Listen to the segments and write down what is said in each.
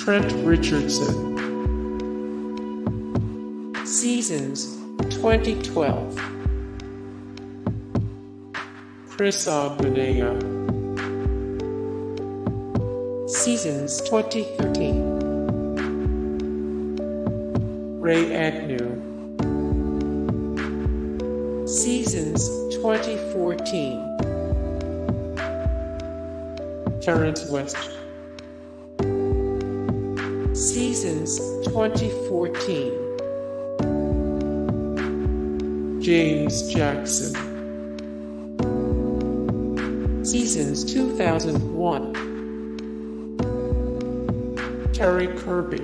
Trent Richardson. Seasons 2012. Chris Ogbonnaya. Seasons 2013. Ray Agnew. Seasons 2014. Terrance West. Seasons 2014. James Jackson. Seasons 2001. Terry Kirby.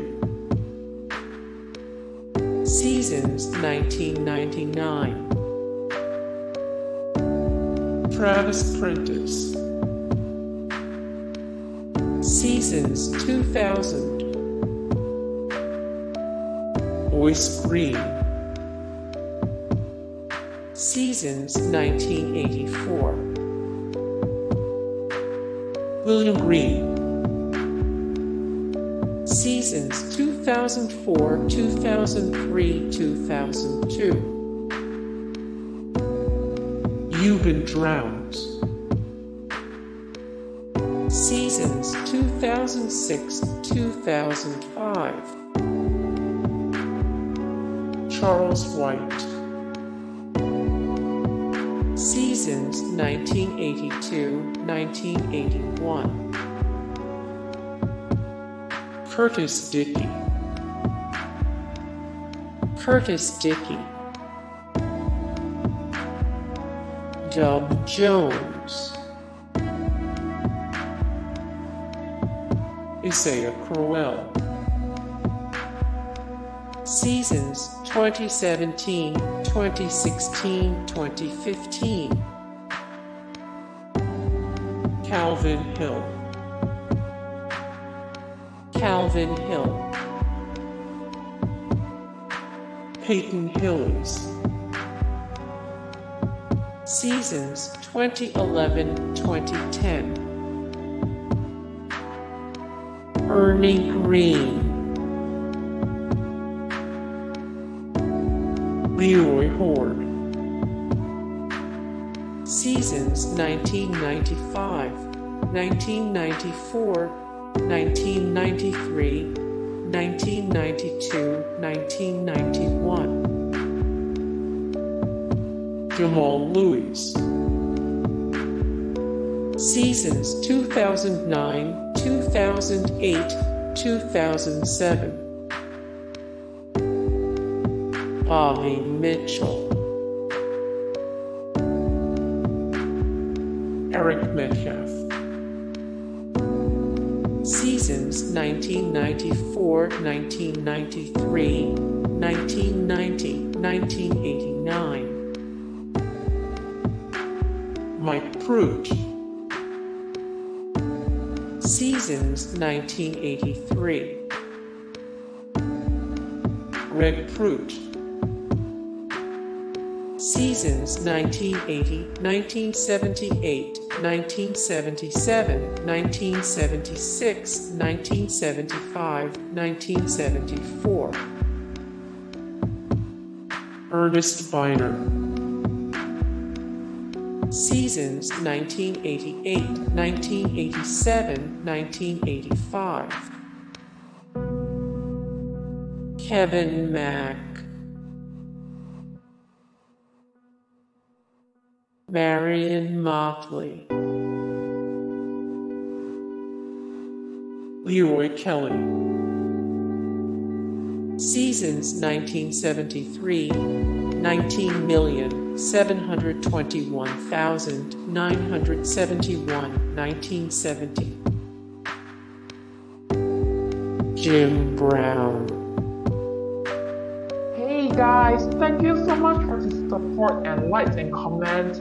Seasons 1999. Travis Prentice. Seasons 2000. Green. Seasons 1984. William Green. Seasons 2004, 2003, 2002. Reuben Droughns. Seasons 2006, 2005. Charles White. Seasons 1982, 1981. Curtis Dickey. Curtis Dickey. Dub Jones. Isaiah Crowell. Seasons 2017, 2016, 2015. Calvin Hill. Calvin Hill. Peyton Hillis. Seasons 2011, 2010. Ernie Green. Leroy Hoard. Seasons 1995, 1994, 1993, 1992, 1991. Jamal Lewis. Seasons 2009, 2008, 2007. Bobby Mitchell. Eric Metcalf. Seasons 1994, 1993, 1990, 1989. Mike Pruitt. Seasons 1983. Greg Pruitt. Seasons 1980, 1978, 1977, 1976, 1975, 1974. Earnest Byner. Seasons 1988, 1987, 1985. Kevin Mack. Marion Motley. Leroy Kelly. Seasons 1973, 19,721,971, 1970. Jim Brown. Hey guys, thank you so much for the support and likes and comments